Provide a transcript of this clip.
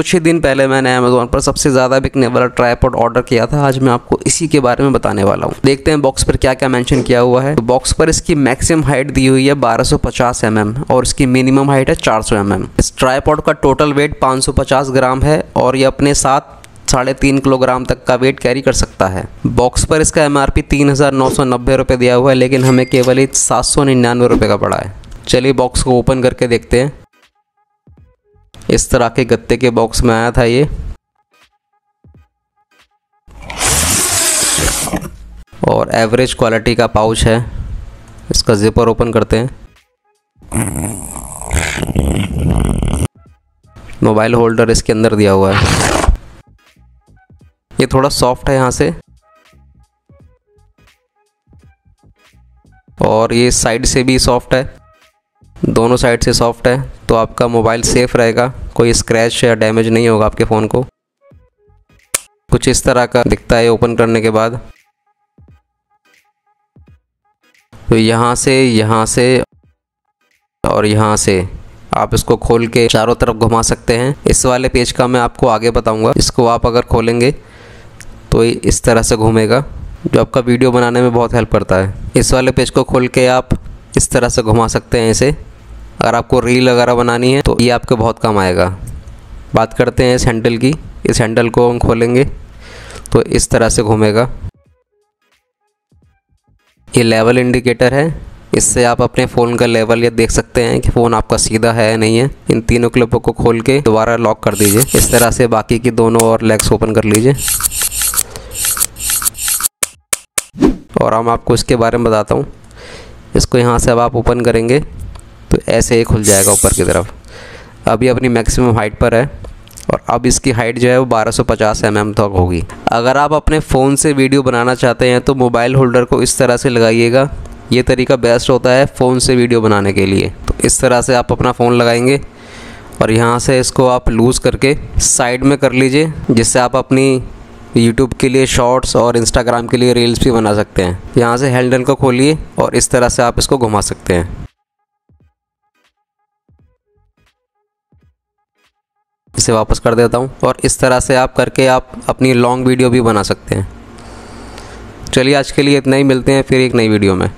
कुछ ही दिन पहले मैंने अमेजोन पर सबसे ज़्यादा बिकने वाला ट्राईपॉड ऑर्डर किया था। आज मैं आपको इसी के बारे में बताने वाला हूँ। देखते हैं बॉक्स पर क्या क्या मैंशन किया हुआ है। तो बॉक्स पर इसकी मैक्सिमम हाइट दी हुई है 1250 mm और इसकी मिनिमम हाइट है 400 mm इस ट्राईपॉड का टोटल वेट 550 ग्राम है और ये अपने साथ साढ़े तीन किलोग्राम तक का वेट कैरी कर सकता है। बॉक्स पर इसका एम आर पी तीन हज़ार नौ सौ नब्बे रुपये दिया हुआ है, लेकिन हमें केवल सात सौ निन्यानवे रुपये का पड़ा है। चलिए बॉक्स को ओपन करके देखते हैं। इस तरह के गत्ते के बॉक्स में आया था ये। और एवरेज क्वालिटी का पाउच है। इसका जिपर ओपन करते हैं। मोबाइल होल्डर इसके अंदर दिया हुआ है। ये थोड़ा सॉफ्ट है यहाँ से। और ये साइड से भी सॉफ्ट है। दोनों साइड से सॉफ्ट है। तो आपका मोबाइल सेफ़ रहेगा। कोई स्क्रैच या डैमेज नहीं होगा आपके फ़ोन को। कुछ इस तरह का दिखता है ओपन करने के बाद। तो यहाँ से यहाँ से और यहाँ से आप इसको खोल के चारों तरफ़ घुमा सकते हैं। इस वाले पेज का मैं आपको आगे बताऊँगा। इसको आप अगर खोलेंगे तो इस तरह से घूमेगा, जो आपका वीडियो बनाने में बहुत हेल्प करता है। इस वाले पेज को खोल के आप इस तरह से घुमा सकते हैं इसे। अगर आपको रील वगैरह बनानी है तो ये आपके बहुत काम आएगा। बात करते हैं इस हैंडल की। इस हैंडल को हम खोलेंगे तो इस तरह से घूमेगा। ये लेवल इंडिकेटर है। इससे आप अपने फ़ोन का लेवल ये देख सकते हैं कि फ़ोन आपका सीधा है या नहीं है। इन तीनों क्लिपों को खोल के दोबारा लॉक कर दीजिए। इस तरह से बाकी की दोनों और लेग्स ओपन कर लीजिए। और हम आपको इसके बारे में बताता हूँ। इसको यहाँ से अब आप ओपन करेंगे। ऐसे ही खुल जाएगा ऊपर की तरफ़। अभी अपनी मैक्सिमम हाइट पर है और अब इसकी हाइट जो है वो 1250 सौ mm तक होगी। अगर आप अपने फ़ोन से वीडियो बनाना चाहते हैं तो मोबाइल होल्डर को इस तरह से लगाइएगा। ये तरीका बेस्ट होता है फ़ोन से वीडियो बनाने के लिए। तो इस तरह से आप अपना फ़ोन लगाएँगे और यहाँ से इसको आप लूज़ करके साइड में कर लीजिए, जिससे आप अपनी यूट्यूब के लिए शॉर्ट्स और इंस्टाग्राम के लिए रील्स भी बना सकते हैं। यहाँ से हैंडल को खोलिए और इस तरह से आप इसको घुमा सकते हैं। इसे वापस कर देता हूँ और इस तरह से आप करके आप अपनी लॉन्ग वीडियो भी बना सकते हैं। चलिए आज के लिए इतना ही, मिलते हैं फिर एक नई वीडियो में।